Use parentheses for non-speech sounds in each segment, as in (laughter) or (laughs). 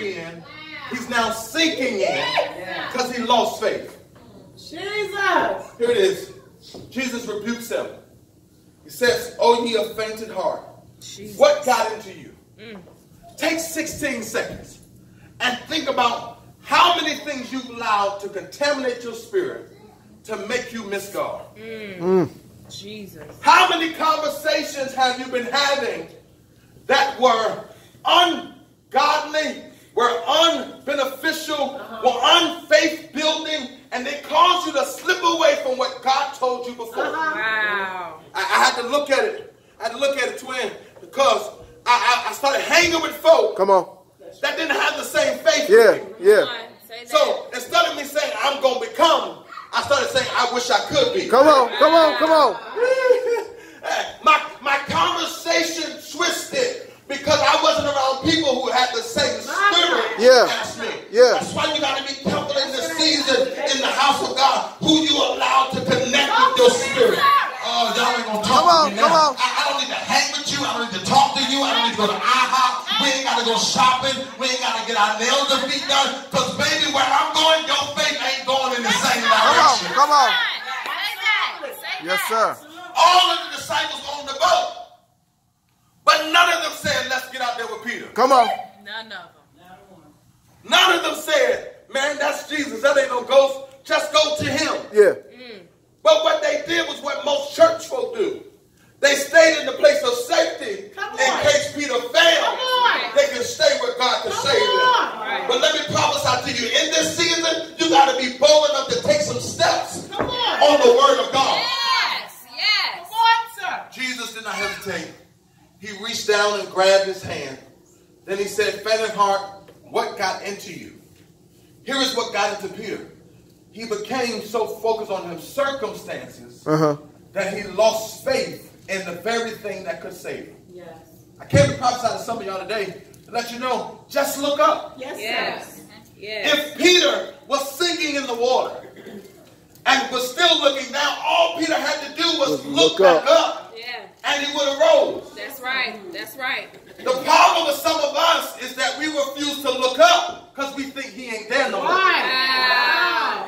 victory in, he's now sinking in because he lost faith. Jesus. Here it is. Jesus rebukes them. He says, Oh, ye of fainted heart, what got into you? Mm. Take 16 seconds and think about how many things you've allowed to contaminate your spirit to make you miss God. Mm. Mm. Jesus. How many conversations have you been having that were ungodly, were unbeneficial, uh-huh. were unfaith building, and they caused you to slip away from what God told you before? Uh-huh. Wow. I, I had to look at it. I had to look at it, twin, because I, I, I started hanging with folk Come on. that didn't have the same faith. Yeah, me. yeah. Come on, say that. So instead of me saying I'm gonna become, I started saying I wish I could be. Come on, come on, come on. (laughs) my my conversation Yeah. as. Yeah. That's why you gotta be careful in this season in the house of God who you allow to connect with your spirit. Oh, y'all ain't gonna talk Come on, to me come now. on. I, I don't need to hang with you. I don't need to talk to you. I don't need to go to IHOP. We ain't gotta go shopping. We ain't gotta get our nails and feet done. Cause baby, where I'm going, your faith ain't going in the same direction. Come on, come on. Say that. Say Yes, sir. All of the disciples on the boat. But none of them said, let's get out there with Peter. Come on. None of them. None of them said, man, that's Jesus. That ain't no ghost. Just go to him. Yeah. Mm. But what they did was what most church folk do. They stayed in the place of safety Come in on. case Peter failed. Come on. They can stay where God can Come save them. on. But let me prophesy to you, in this season, you got to be bold enough to take some steps Come on. on the word of God. Yes. Yes. Come on, sir. Jesus did not hesitate. He reached down and grabbed his hand. Then he said, Fainted heart, what got into you? Here is what got into Peter. He became so focused on his circumstances Uh huh. that he lost faith in the very thing that could save him. Yes. I came to prophesy to some of y'all today to let you know, just look up. Yes, sir. Yes. Yes. If Peter was sinking in the water and was still looking down, all Peter had to do was Was look, look back up. up Yeah. and he would have rose. That's right. That's right. The problem with some of us is that we refuse to look up because we think he ain't there no more. Right.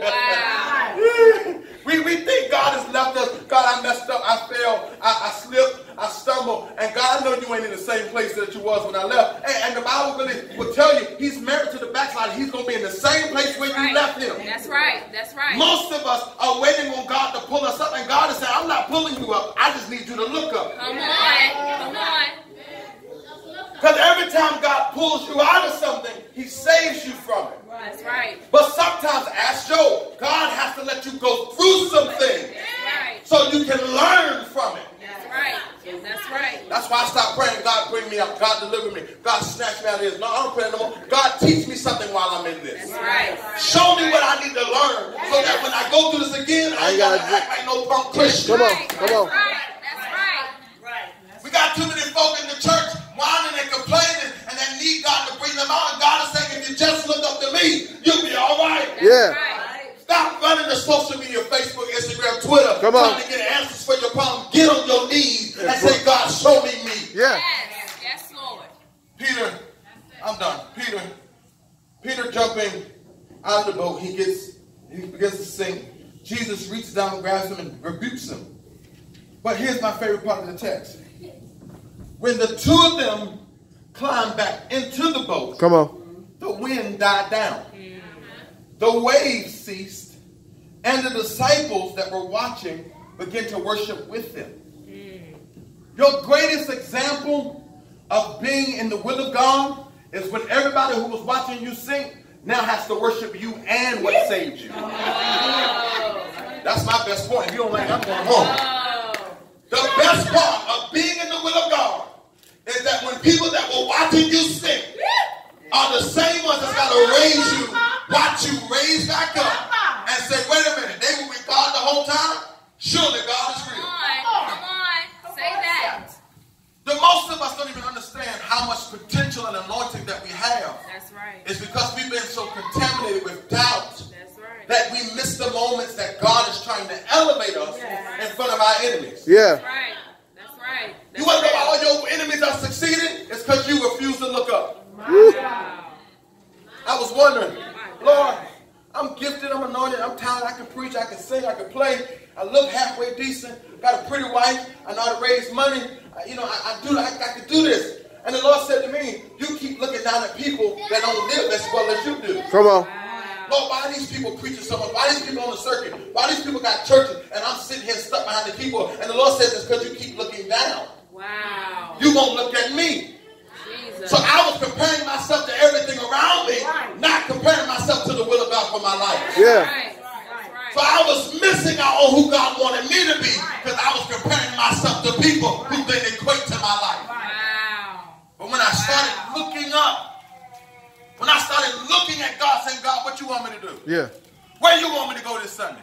Wow. Wow. We, we think God has left us. God, I messed up. I fell. I, I slipped. I stumbled. And God, I know you ain't in the same place that you was when I left. And, and the Bible really will tell you he's married to the backslider. He's going to be in the same place where you left him. That's right. That's right. Most of us are waiting on God to pull us up. And God is saying, I'm not pulling you up. I just need you to look up. Come on. Come on. Because every time God pulls you out of something, he saves you from it. That's right. But sometimes, as Job, God has to let you go through something. right. so you can learn from it. That's right. That's right. That's why I stopped praying, God bring me out, God deliver me, God snatch me out of this. No, I don't pray no more. God teach me something while I'm in this. Right. Show me what I need to learn so that when I go through this again, I ain't gotta act like no punk Christian. Come on, come on. That's right. That's right. We got too many folk in the church whining and complaining and they need God to bring them out. And God is saying, if you just look up to me, you'll be all right. That's Yeah. right. Stop running to social media, Facebook, Instagram, Twitter, Come on. Yeah. Yes. Yes, Lord. Peter, I'm done. Peter, Peter jumping out of the boat, he gets, he begins to sink. Jesus reaches down, grabs him, and rebukes him. But here's my favorite part of the text. When the two of them climbed back into the boat, Come on. the wind died down. The waves ceased, and the disciples that were watching began to worship with them. Your greatest example of being in the will of God is when everybody who was watching you sing now has to worship you and what saved you. That's my best point. If you don't like I'm going home. The best part of being in the will of God is that when people that were watching you sing are the same ones that's got to raise you, watch you raise back up, and say, wait a minute, they were with God the whole time? Surely God is real. on. Come on. Say that. The most of us don't even understand how much potential and anointing that we have. That's right. It's because we've been so contaminated with doubt That's right. that we miss the moments that God is trying to elevate us in front of our enemies. Yeah. That's right. That's right. You That's want to know why all your enemies are succeeding? It's because you refuse to look up. Wow. I was wondering, Lord, I'm gifted, I'm anointed, I'm talented, I can preach, I can sing, I can play, I look halfway decent, got a pretty wife, I know how to raise money, I, you know, I, I do, I, I can do this. And the Lord said to me, you keep looking down at people that don't live as well as you do. Come on. Lord, why are these people preaching so much? Why are these people on the circuit? Why these people got churches and I'm sitting here stuck behind the people? And the Lord says it's because you keep looking down. Wow. You won't look at me. Jesus. So I was comparing myself to everything around me, not comparing myself to the will of God for my life. Yeah. Right. So. I was missing out on who God wanted me to be up, when I started looking at God, saying, God, what you want me to do? Yeah. Where you want me to go this Sunday?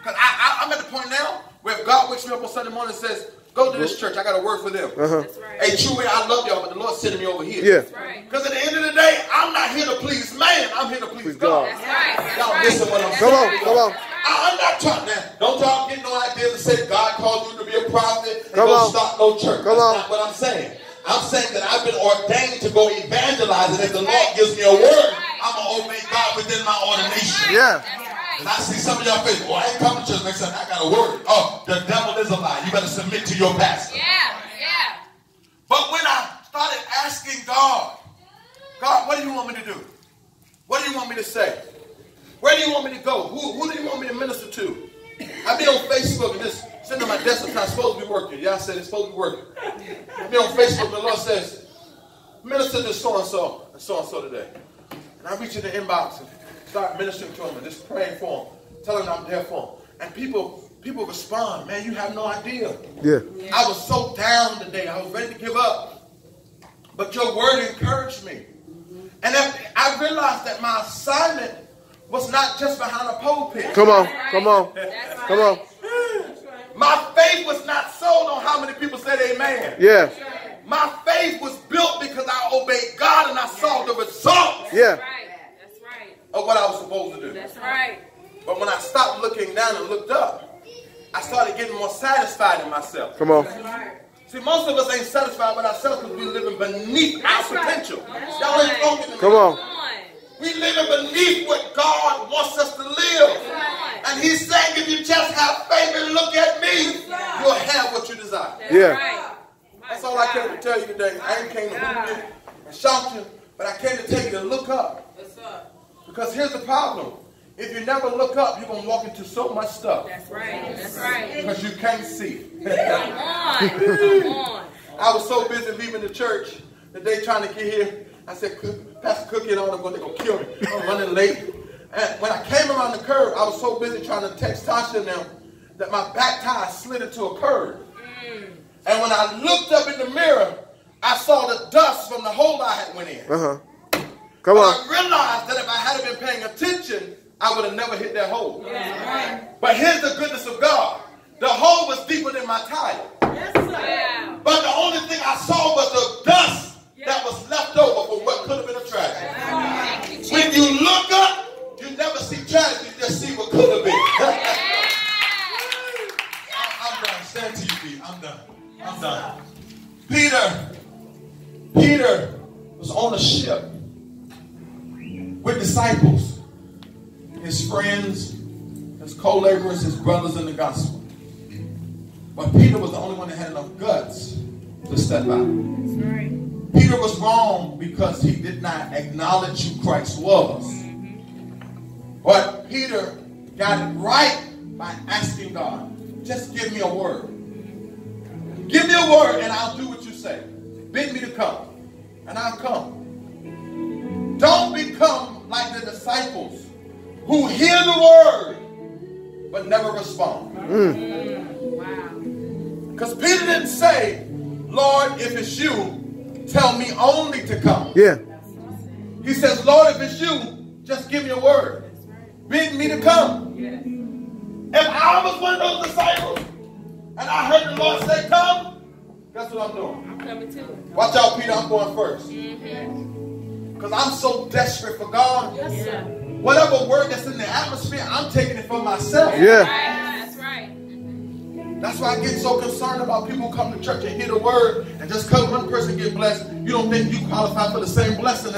Because I, I, I'm at the point now where if God wakes me up on Sunday morning and says, go to this church, I got a word for them. Uh-huh. That's right. Hey, true way, I love y'all, but the Lord's sending me over here. Yeah. That's right. Because at the end of the day, I'm not here to please man. I'm here to please Please God. God. That's Y'all right. missing what I'm That's Come on, right. come on. I, I'm not trying now. Don't y'all get no idea to say God called you to be a prophet and Come go on. start no church. Come That's on. not what I'm saying. I'm saying that I've been ordained to go evangelize, and if the Lord gives me a word, I'm gonna obey God within my ordination. Yeah. And I see some of y'all face, well, I ain't coming to church next Sunday. I got a word. Oh, the devil is a lie. You better submit to your pastor. Yeah. Yeah. But when I started asking God, God, what do you want me to do? What do you want me to say? Where do you want me to go? Who, who do you want me to minister to? I be on Facebook and just sitting on my desk and I'm supposed to be working. Y'all said it's supposed to be working. I be on Facebook the Lord says, minister to so-and-so and so-and-so today. And I reach in the inbox and start ministering to them and just praying for them, telling them I'm there for them. And people, people respond, man, you have no idea. Yeah. I was so down today. I was ready to give up. But your word encouraged me. And if, I realized that my assignment was not just behind a pulpit. Come on. Right. Come on. That's Come on. Right. My faith was not sold on how many people said amen. Yeah. My faith was built because I obeyed God and I saw the results Yeah. That's right. That's right. of what I was supposed to do. That's right. But when I stopped looking down and looked up, I started getting more satisfied in myself. Come on. See, most of us ain't satisfied with ourselves because we're living beneath our potential. Y'all ain't talking to. Come on. Come on. We living beneath what God wants us to live. Come on. And he's saying if you just have faith and look at me, you'll have what you desire. That's Yeah. right. That's all I came to tell you today. I ain't came to hoop you and shout you, but I came to tell you to look up. What's up? Because here's the problem. If you never look up, you're going to walk into so much stuff That's right. That's right. because you can't see. (laughs) Come on. Come on. (laughs) I was so busy leaving the church the day trying to get here. I said, Pastor Cookie and all them, they're going to kill me. I'm running late. And when I came around the curve, I was so busy trying to text Tasha and them that my back tire slid into a curve. And when I looked up in the mirror, I saw the dust from the hole I had went in. Uh-huh. Come But on. I realized that if I had been paying attention, I would have never hit that hole. But here's the goodness of God. The hole was deeper than my tire. Yes, sir. Wow. But the only thing I saw with disciples, his friends, his co-laborers, his brothers in the gospel. But Peter was the only one that had enough guts to step out. Right. Peter was wrong because he did not acknowledge who Christ was. But Peter got it right by asking God, just give me a word. Give me a word and I'll do what you say. Bid me to come and I'll come. Don't become like the disciples who hear the word but never respond. Wow. Because Peter didn't say, Lord, if it's you, tell me only to come. Yeah. He says, Lord, if it's you, just give me a word. Bid me to come. Yes. If I was one of those disciples and I heard the Lord say, come, guess what I'm doing? I'm coming too. Watch out, Peter, I'm going first. Mm-hmm. Because I'm so desperate for God. Yes, sir. Whatever word that's in the atmosphere, I'm taking it for myself. Yeah. That's right. That's why I get so concerned about people come to church and hear the word and just because one person get blessed, you don't think you qualify for the same blessing.